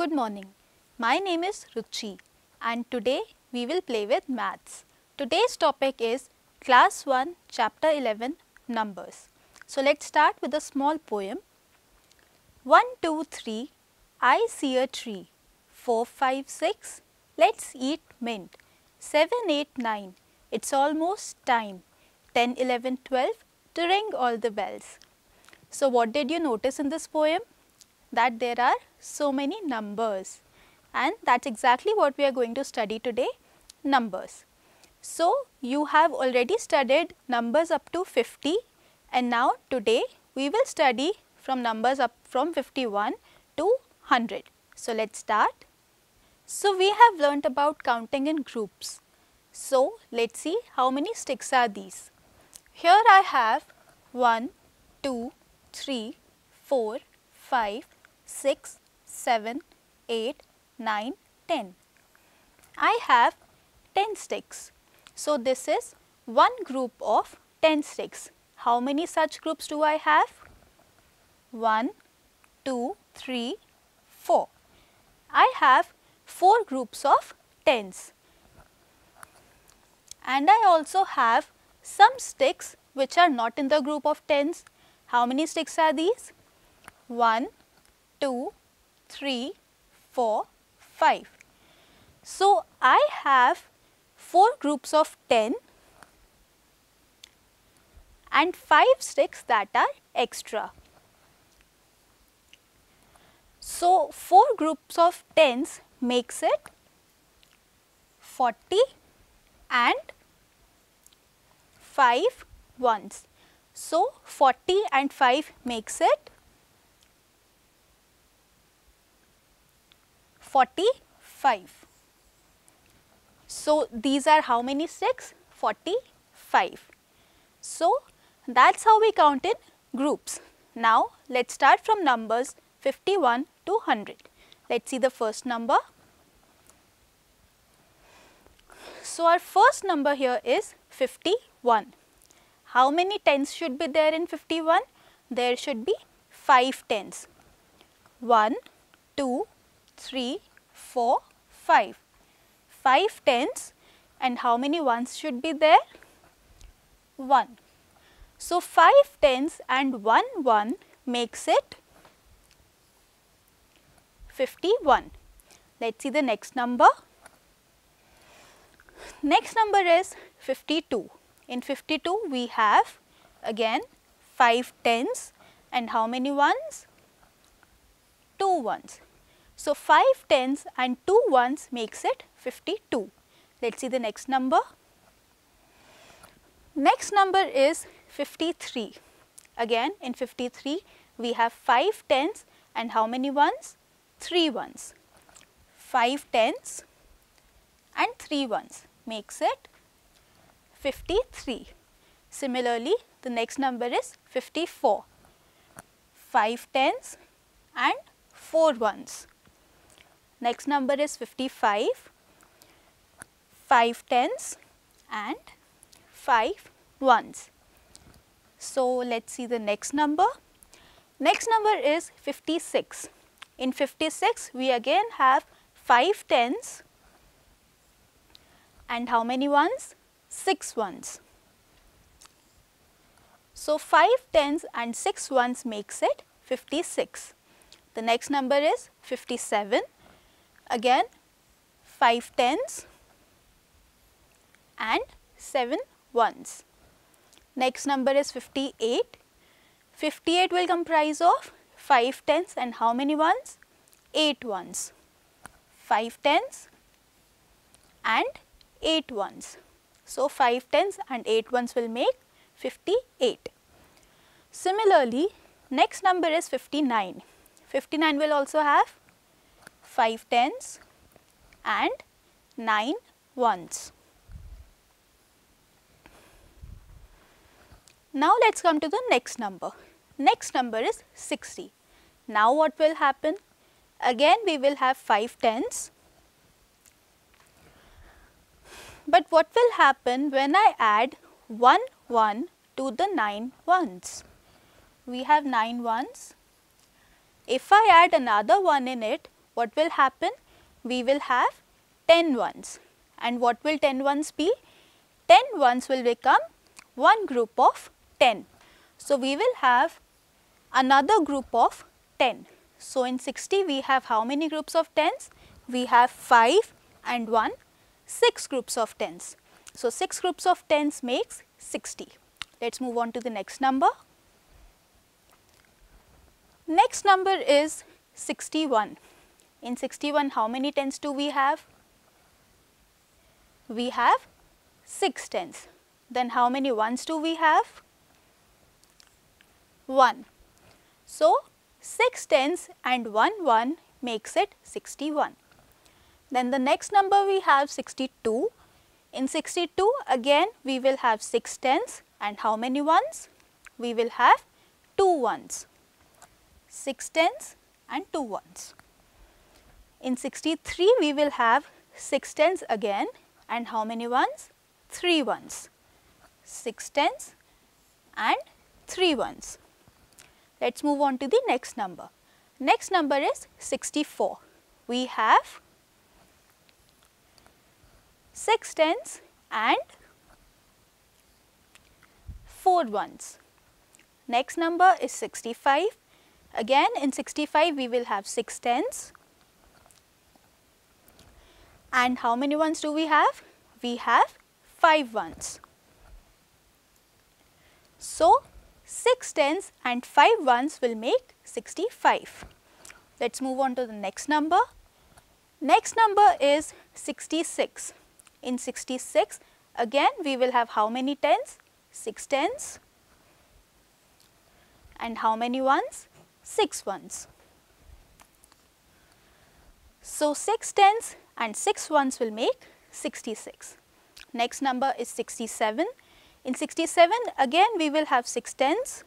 Good morning. My name is Ruchi and today we will play with maths. Today's topic is class 1 chapter 11 numbers. So let's start with a small poem. 1 2 3 I see a tree. 4 5 6 let's eat mint. 7 8 9 it's almost time. 10 11 12 to ring all the bells. So what did you notice in this poem? That there are so many numbers and that's exactly what we are going to study today, numbers. So you have already studied numbers up to 50 and now today we will study from numbers up from 51 to 100. So let's start. So we have learnt about counting in groups. So let's see how many sticks are these. Here I have 1, 2, 3, 4, 5, 6, 7, 8, 9, 10. I have 10 sticks. So this is one group of 10 sticks. How many such groups do I have? 1, 2, 3, 4. I have 4 groups of 10s. And I also have some sticks which are not in the group of tens. How many sticks are these? 1, 2, 3, 4, 5. So, I have 4 groups of 10 and 5 sticks that are extra. So, 4 groups of 10s makes it 40 and 5 ones. So, 40 and 5 makes it 45. So, these are how many sticks? 45. So, that is how we count in groups. Now, let us start from numbers 51 to 100. Let us see the first number So, our first number here is 51. How many tens should be there in 51? There should be 5 tens. 1, 2, 3, 4, 5. 5 tens and how many ones should be there? 1. So, 5 tens and 1 1 makes it 51. Let us see the next number. Next number is 52. In 52 we have again 5 tens and how many ones? 2 ones. So, 5 tens and 2 ones makes it 52. Let us see the next number. Next number is 53. Again in 53 we have 5 tens and how many ones? 3 ones. 5 tens and 3 ones makes it 53. Similarly, the next number is 54, 5 tens and 4 ones. Next number is 55, 5 tens and 5 ones. So, let us see the next number. Next number is 56. In 56, we again have 5 tens and how many ones? 6 ones. So, 5 tens and 6 ones makes it 56. The next number is 57. Again 5 tens and 7 ones. Next number is 58. 58 will comprise of 5 tens and how many ones? 8 ones. 5 tens and 8 ones. So, 5 tens and 8 ones will make 58. Similarly, next number is 59. 59 will also have 5 tens and 9 ones. Now, let us come to the next number. Next number is 60. Now, what will happen? Again we will have 5 tens But what will happen when I add 1 1 to the 9 ones? We have 9 ones. If I add another 1 in it, what will happen? We will have 10 ones and what will 10 ones be? 10 ones will become one group of 10. So, we will have another group of 10. So, in 60 we have how many groups of 10s? We have 5 and 1, 6 groups of 10s. So, 6 groups of 10s makes 60. Let us move on to the next number. Next number is 61. In 61 how many tens do we have? We have 6 tens. Then how many ones do we have? 1. So, 6 tens and 1 1 makes it 61. Then the next number we have 62. In 62 again we will have 6 tens and how many ones? We will have 2 ones, 6 tens and 2 ones. In 63 we will have 6 tens again and how many ones? 3 ones, 6 tens and 3 ones. Let us move on to the next number. Next number is 64. We have 6 tens and 4 ones. Next number is 65. Again in 65 we will have 6 tens. And how many ones do we have? We have 5 ones. So, 6 tens and 5 ones will make 65. Let us move on to the next number. Next number is 66. In 66 again we will have how many tens? 6 tens and how many ones? 6 ones. So, 6 tens and 6 ones will make 66. Next number is 67. In 67 again we will have 6 tens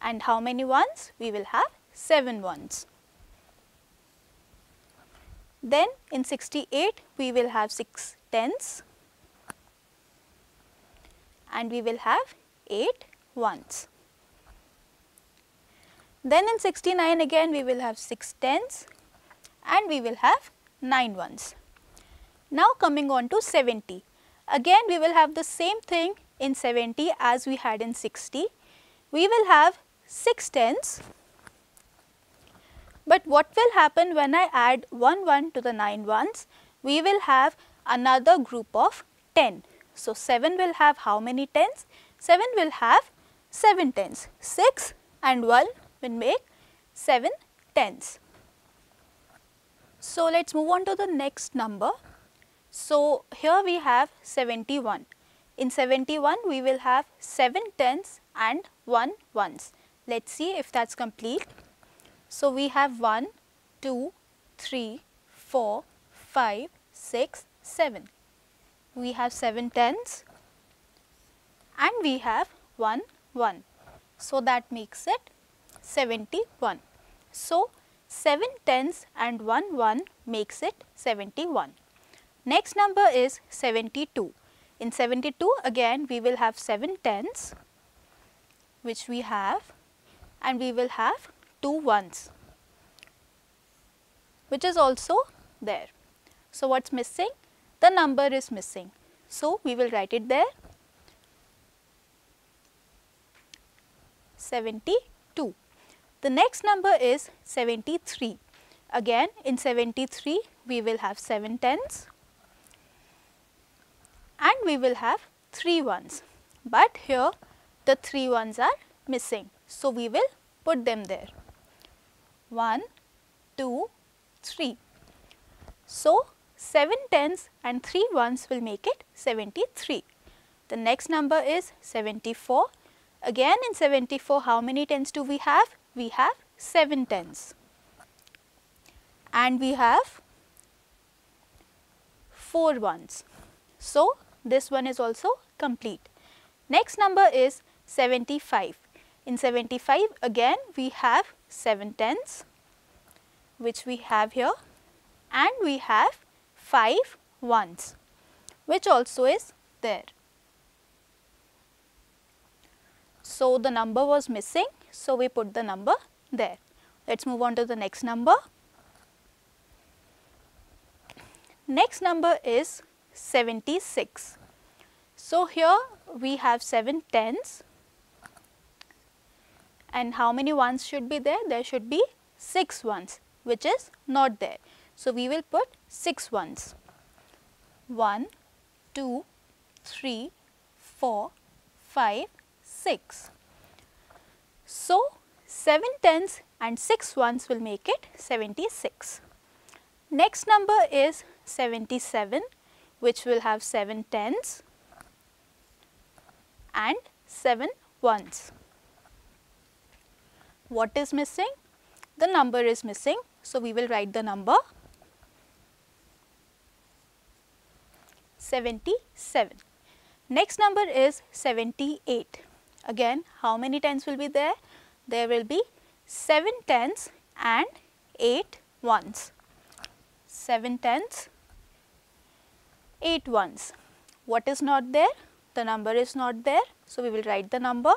and how many ones? We will have 7 ones. Then in 68 we will have 6 tens and we will have 8 ones. Then in 69 again we will have 6 tens and we will have 9 ones. Now coming on to 70. Again we will have the same thing in 70 as we had in 60. We will have 6 tens but what will happen when I add 1 1 to the 9 ones? We will have another group of 10. So, 7 will have how many tens? 7 will have 7 tens. 6 and 1 will make 7 tens. So, let us move on to the next number. So, here we have 71. In 71 we will have 7 tens and 1 ones. Let us see if that is complete. So, we have 1, 2, 3, 4, 5, 6, 7. We have 7 tens and we have 1, 1. So, that makes it 71. So, 7 tens and 1, 1 makes it 71. Next number is 72. In 72 again we will have 7 tens which we have and we will have two ones which is also there. So, what is missing? The number is missing. So, we will write it there 72. The next number is 73. Again in 73 we will have 7 tens and we will have 3 ones, but here the 3 ones are missing. So, we will put them there. 1, 2, 3. So, 7 tens and 3 ones will make it 73. The next number is 74. Again in 74 how many tens do we have? We have 7 tens and we have 4 ones. So, this one is also complete. Next number is 75. In 75 again we have 7 tens which we have here and we have 5 ones which also is there. So, the number was missing. So, we put the number there. Let us move on to the next number. Next number is 76. So, here we have 7 tens and how many ones should be there? There should be 6 ones which is not there. So, we will put 6 ones 1, 2, 3, 4, 5, 6. So, 7 tens and 6 ones will make it 76. Next number is 77 which will have 7 tens and 7 ones. What is missing? The number is missing. So, we will write the number 77. Next number is 78. Again, how many tens will be there? There will be 7 tens and 8 ones. 7 tens, 8 ones. What is not there? The number is not there. So, we will write the number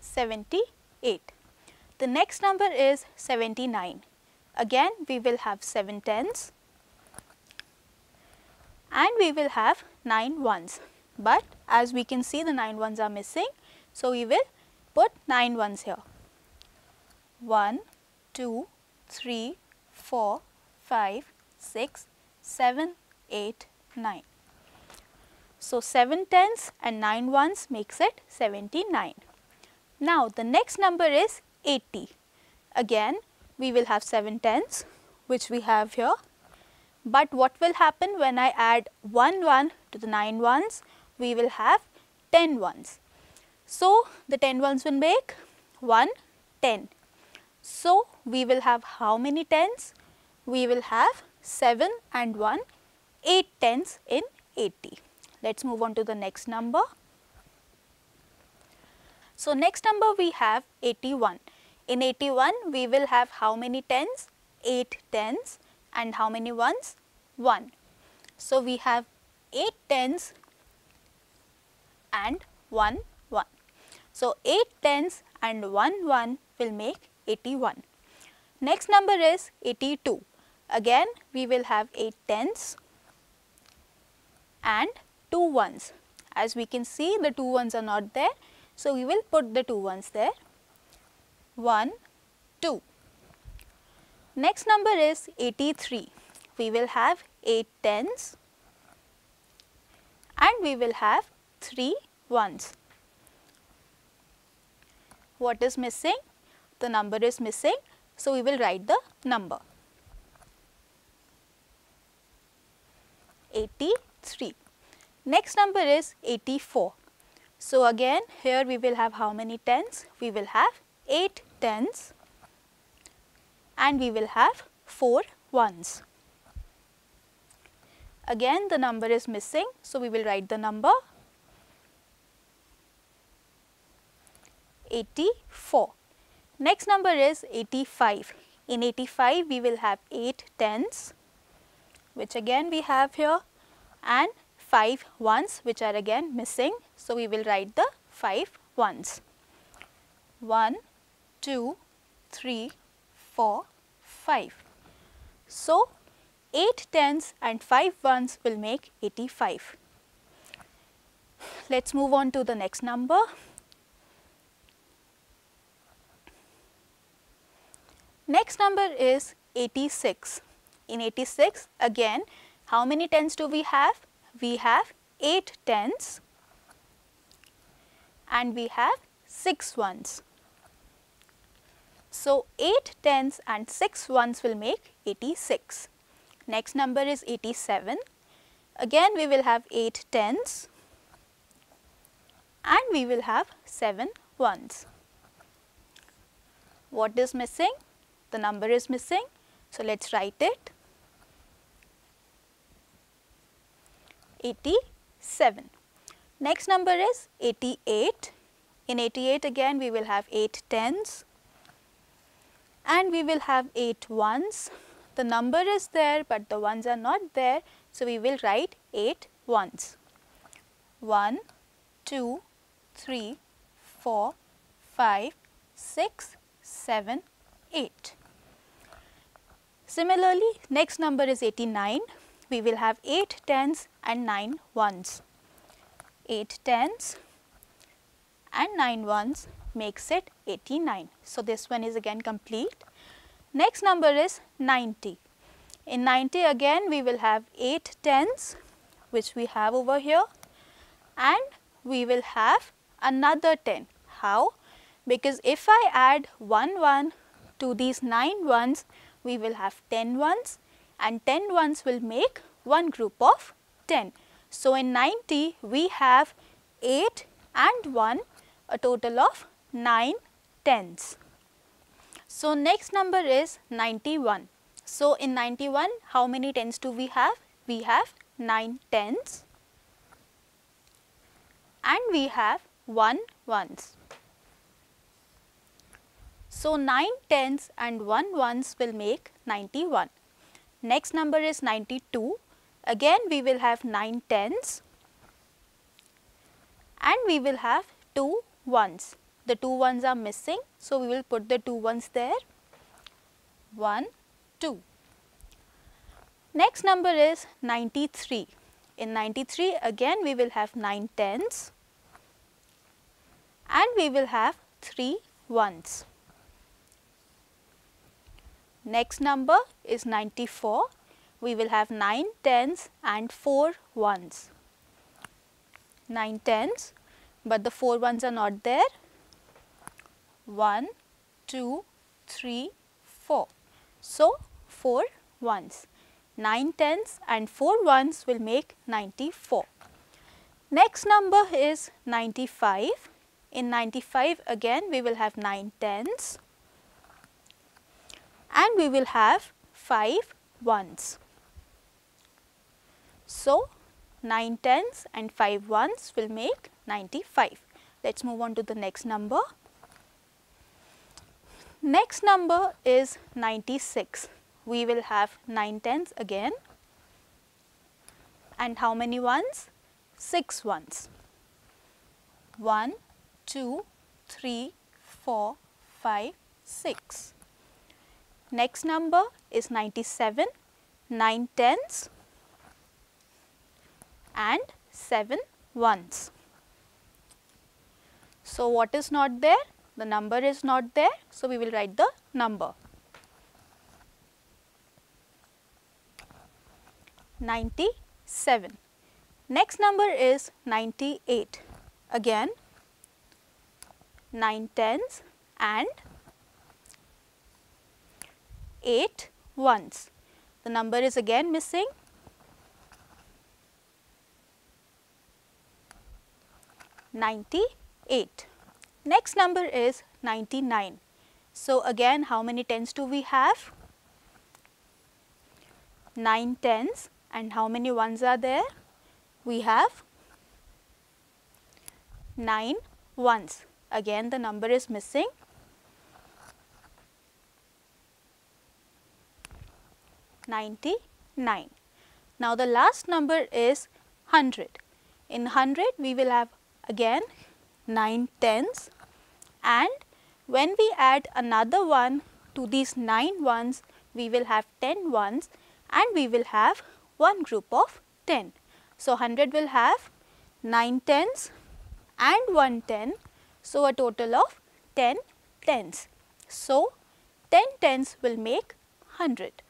78. The next number is 79. Again, we will have 7 tens and we will have 9 ones. But as we can see the 9 ones are missing. So, we will put 9 ones here. 1, 2, 3, 4, 5, 6, 7, 8, 9. So, 7 tens and 9 ones makes it 79. Now, the next number is 80. Again, we will have 7 tens which we have here. But what will happen when I add 1 1 to the 9 ones? We will have 10 ones. So, the 10 ones will make 1 10. So, we will have how many tens? We will have 7 and 1 8 tens in 80. Let us move on to the next number. So, next number we have 81. In 81 we will have how many tens? 8 tens and how many ones? 1. So, we have 8 tens and 1 1. So, 8 tens and 1 1 will make 81. Next number is 82. Again we will have 8 tens and 2 ones. As we can see the 2 ones are not there. So, we will put the 2 ones there 1, 2. Next number is 83. We will have 8 tens and we will have 3 ones. What is missing? The number is missing. So, we will write the number 83. Next number is 84. So, again here we will have how many tens? We will have 8 tens and we will have 4 ones. Again the number is missing. So, we will write the number 84. Next number is 85. In 85 we will have 8 tens which again we have here and 5 ones which are again missing. So, we will write the 5 ones 1, 2, 3, 4, 5. So, 8 tens and 5 ones will make 85. Let us move on to the next number. Next number is 86. In 86 again how many tens do we have? We have 8 tens and we have 6 ones. So, 8 tens and 6 ones will make 86. Next number is 87. Again we will have 8 tens and we will have 7 ones. What is missing? The number is missing. So, let us write it 87. Next number is 88. In 88 again we will have 8 tens and we will have 8 ones. The number is there but the ones are not there. So, we will write 8 ones. 1, 2, 3, 4, 5, 6, 7, 8. Similarly, next number is 89. We will have 8 tens and 9 ones. 8 tens and 9 ones makes it 89. So, this one is again complete. Next number is 90. In 90 again we will have 8 tens which we have over here and we will have another 10. How? Because if I add 1 1 to these 9 ones, we will have 10 ones and 10 ones will make one group of 10. So, in 90 we have 8 and 1 a total of 9 tens. So, next number is 91. So, in 91 how many tens do we have? We have 9 tens and we have 1 ones. So, 9 tens and 1 ones will make 91. Next number is 92. Again we will have 9 tens and we will have 2 ones. The 2 ones are missing. So, we will put the 2 ones there 1, 2. Next number is 93. In 93 again we will have 9 tens and we will have 3 ones. Next number is 94. We will have 9 tens and 4 ones. 9 tens, but the 4 ones are not there. 1, 2, 3, 4. So, 4 ones. 9 tens and 4 ones will make 94. Next number is 95. In 95 again we will have 9 tens and we will have 5 ones. So, 9 tens and 5 ones will make 95. Let us move on to the next number. Next number is 96. We will have 9 tens again and how many ones? 6 ones. 1, 2, 3, 4, 5, 6. Next number is 97, 9 tens and 7 ones. So, what is not there? The number is not there. So, we will write the number. 97. Next number is 98. Again 9 tens and 8 ones. The number is again missing. Ninety-eight. Next number is ninety-nine. So again, how many tens do we have? Nine tens, and how many ones are there? We have nine ones. Again, the number is missing. 99. Now, the last number is 100. In 100, we will have again 9 tens and when we add another one to these 9 ones, we will have 10 ones and we will have one group of 10. So, 100 will have 9 tens and 1 10. So, a total of 10 tens. So, 10 tens will make 100.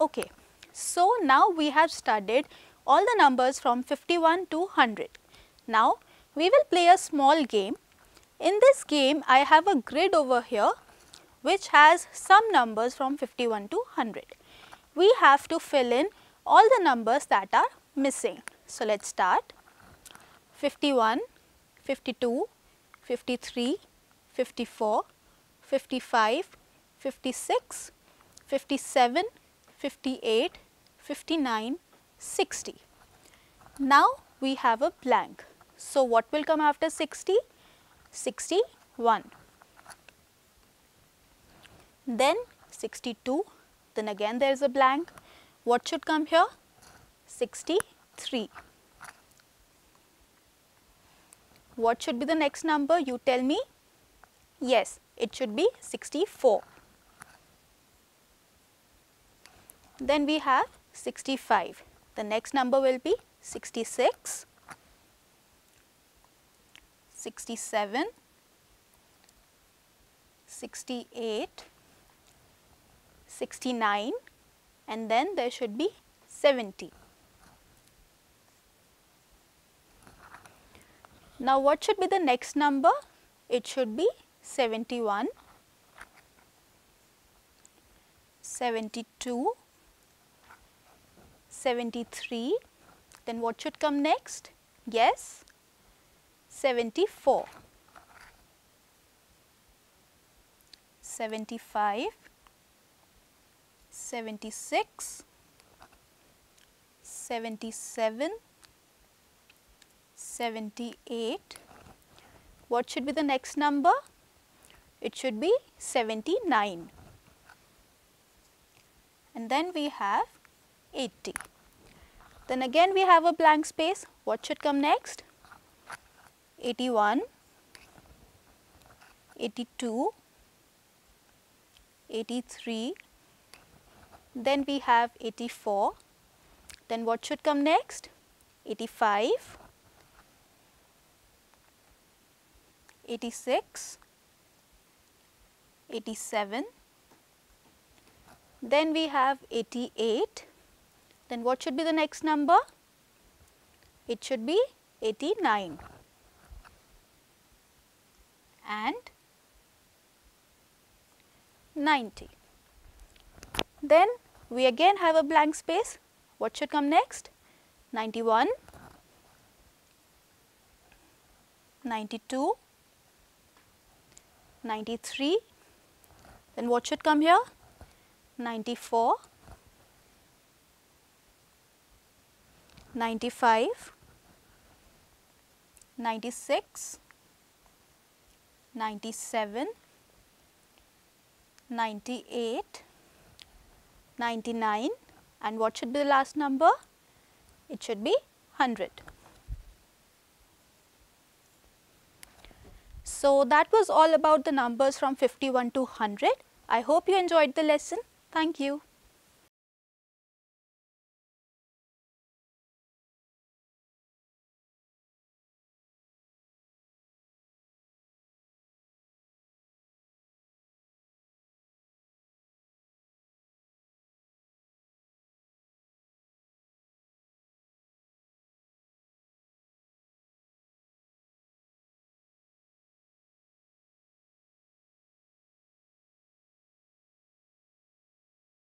Okay. So, now we have studied all the numbers from 51 to 100. Now, we will play a small game. In this game, I have a grid over here which has some numbers from 51 to 100. We have to fill in all the numbers that are missing. So, let us start 51, 52, 53, 54, 55, 56, 57, 58, 59, 60. Now, we have a blank. So, what will come after 60? 61. Then 62, then again there is a blank. What should come here? 63. What should be the next number? You tell me. Yes, it should be 64. Then we have 65. The next number will be 66, 67, 68, 69 and then there should be 70. Now what should be the next number? It should be 71, 72, 73, then what should come next? Yes, 74, 75, 76, 77, 78. What should be the next number? It should be 79. And then we have 80. Then again we have a blank space. What should come next? 81, 82, 83, then we have 84, then what should come next? 85, 86, 87, then we have 88, then what should be the next number? It should be 89 and 90. Then we again have a blank space. What should come next? 91, 92, 93. Then what should come here? 94, 95, 96, 97, 98, 99 and what should be the last number? It should be 100. So, that was all about the numbers from 51 to 100. I hope you enjoyed the lesson. Thank you.